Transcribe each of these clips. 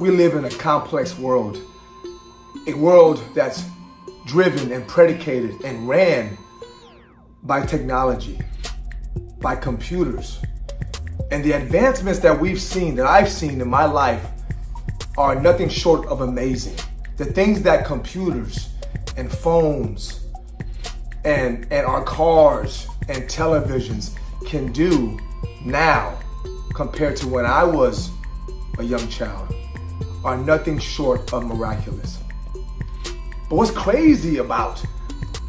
We live in a complex world, a world that's driven and predicated and ran by technology, by computers. And the advancements that we've seen, that I've seen in my life, are nothing short of amazing. The things that computers and phones and, and our cars and televisions can do now compared to when I was a young child are nothing short of miraculous. But what's crazy about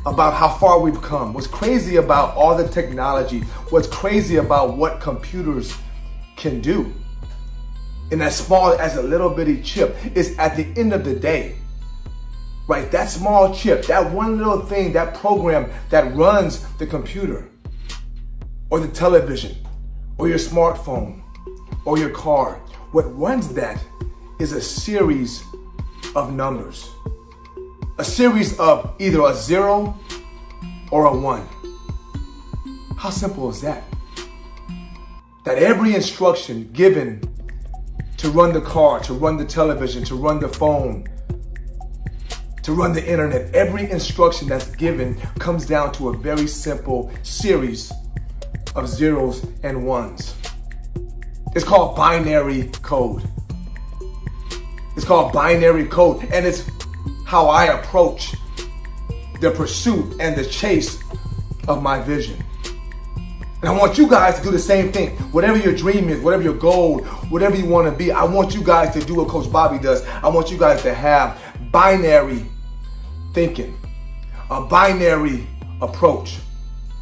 about how far we've come, what's crazy about all the technology, what's crazy about what computers can do, and as small as a little bitty chip, is at the end of the day, right? That small chip, that one little thing, that program that runs the computer or the television or your smartphone or your car, what runs that is a series of numbers. A series of either a zero or a one. How simple is that? That every instruction given to run the car, to run the television, to run the phone, to run the internet, every instruction that's given comes down to a very simple series of zeros and ones. It's called binary code. It's called binary code, and it's how I approach the pursuit and the chase of my vision. And I want you guys to do the same thing. Whatever your dream is, whatever your goal, whatever you want to be, I want you guys to do what Coach Bobby does. I want you guys to have binary thinking, a binary approach,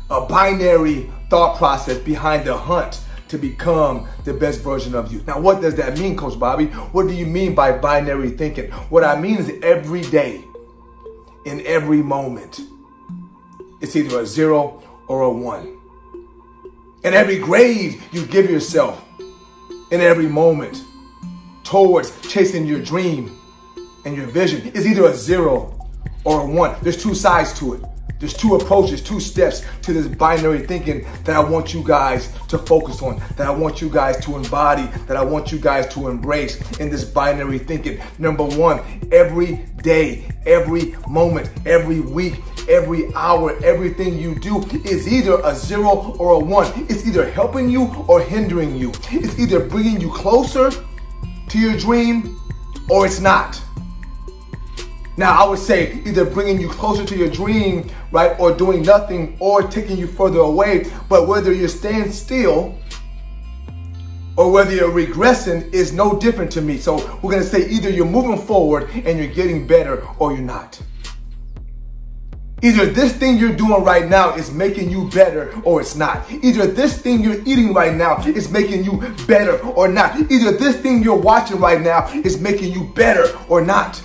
a binary thought process behind the hunt to become the best version of you. Now, what does that mean, Coach Bobby? What do you mean by binary thinking? What I mean is every day, in every moment, it's either a zero or a one. And every grade you give yourself in every moment towards chasing your dream and your vision is either a zero or a one. There's two sides to it. There's two approaches, two steps to this binary thinking that I want you guys to focus on, that I want you guys to embody, that I want you guys to embrace in this binary thinking. Number one, every day, every moment, every week, every hour, everything you do is either a zero or a one. It's either helping you or hindering you. It's either bringing you closer to your dream or it's not. Now, I would say either bringing you closer to your dream, right, or doing nothing, or taking you further away. But whether you're staying still or whether you're regressing is no different to me. So we're going to say either you're moving forward and you're getting better or you're not. Either this thing you're doing right now is making you better or it's not. Either this thing you're eating right now is making you better or not. Either this thing you're watching right now is making you better or not.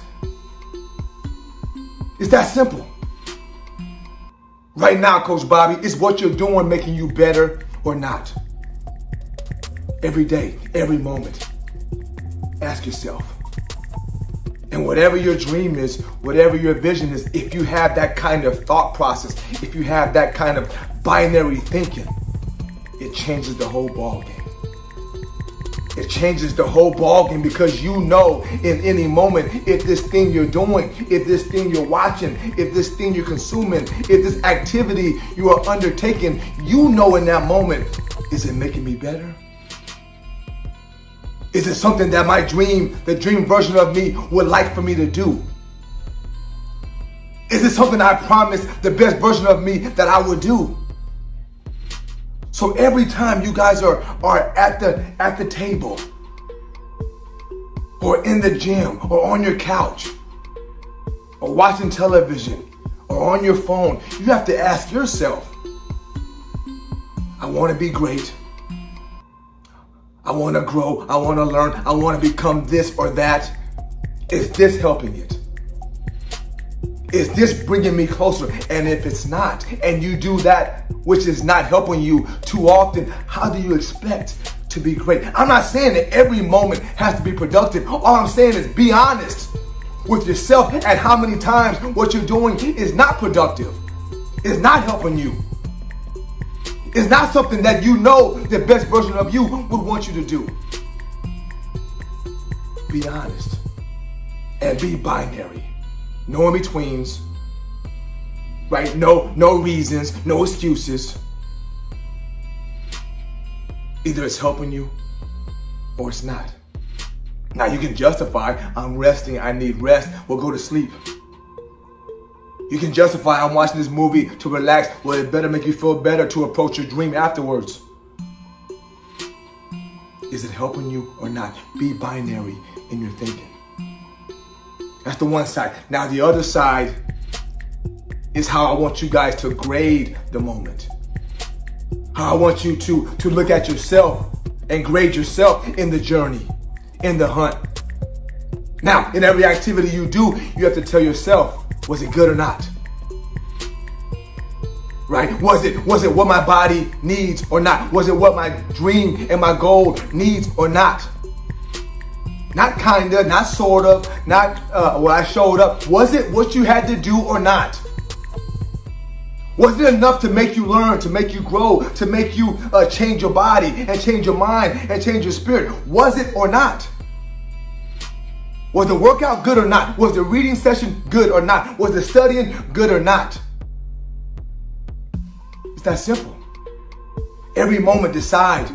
It's that simple. Right now, Coach Bobby, it's what you're doing making you better or not. Every day, every moment. Ask yourself. And whatever your dream is, whatever your vision is, if you have that kind of thought process, if you have that kind of binary thinking, it changes the whole ballgame. It changes the whole ballgame because you know in any moment if this thing you're doing, if this thing you're watching, if this thing you're consuming, if this activity you are undertaking, you know in that moment, is it making me better? Is it something that my dream, the dream version of me would like for me to do? Is it something I promised the best version of me that I would do? So every time you guys are, are at the at the table or in the gym or on your couch or watching television or on your phone, you have to ask yourself, I want to be great. I want to grow. I want to learn. I want to become this or that. Is this helping it? Is this bringing me closer? And if it's not, and you do that which is not helping you too often, how do you expect to be great? I'm not saying that every moment has to be productive. All I'm saying is be honest with yourself and how many times what you're doing is not productive. is not helping you. It's not something that you know the best version of you would want you to do. Be honest and be binary. No in betweens. Right? No, no reasons, no excuses. Either it's helping you or it's not. Now you can justify, I'm resting, I need rest, well go to sleep. You can justify, I'm watching this movie to relax, well it better make you feel better to approach your dream afterwards. Is it helping you or not? Be binary in your thinking. That's the one side. Now the other side is how I want you guys to grade the moment. How I want you to, to look at yourself and grade yourself in the journey, in the hunt. Now, in every activity you do, you have to tell yourself, was it good or not? Right? Was it was it what my body needs or not? Was it what my dream and my goal needs or not? Not kinda, not sort of, not uh, what I showed up. Was it what you had to do or not? Was it enough to make you learn, to make you grow, to make you uh, change your body and change your mind and change your spirit? Was it or not? Was the workout good or not? Was the reading session good or not? Was the studying good or not? It's that simple. Every moment decide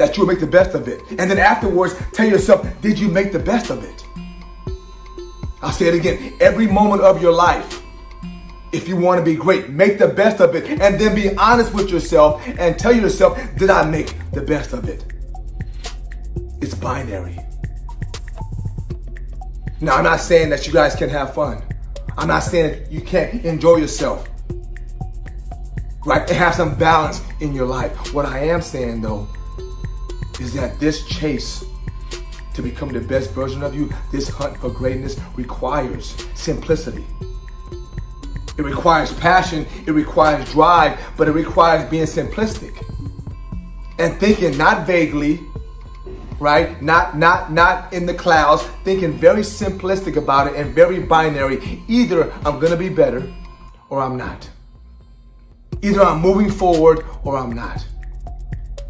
that you'll make the best of it. And then afterwards, tell yourself, did you make the best of it? I'll say it again. Every moment of your life, if you want to be great. Make the best of it and then be honest with yourself and tell yourself, did I make the best of it? It's binary. Now, I'm not saying that you guys can have fun. I'm not saying you can't enjoy yourself. Right? And have some balance in your life. What I am saying though is that this chase to become the best version of you, this hunt for greatness requires simplicity. It requires passion, it requires drive, but it requires being simplistic and thinking not vaguely, right? Not not not in the clouds, thinking very simplistic about it and very binary. Either I'm going to be better or I'm not. Either I'm moving forward or I'm not.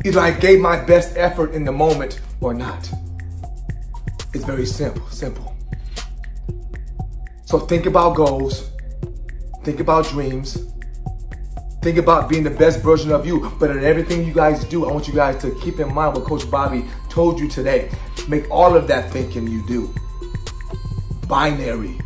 Either I gave my best effort in the moment or not. It's very simple, simple. So think about goals. Think about dreams. Think about being the best version of you. But in everything you guys do, I want you guys to keep in mind what Coach Bobby told you today. Make all of that thinking you do binary.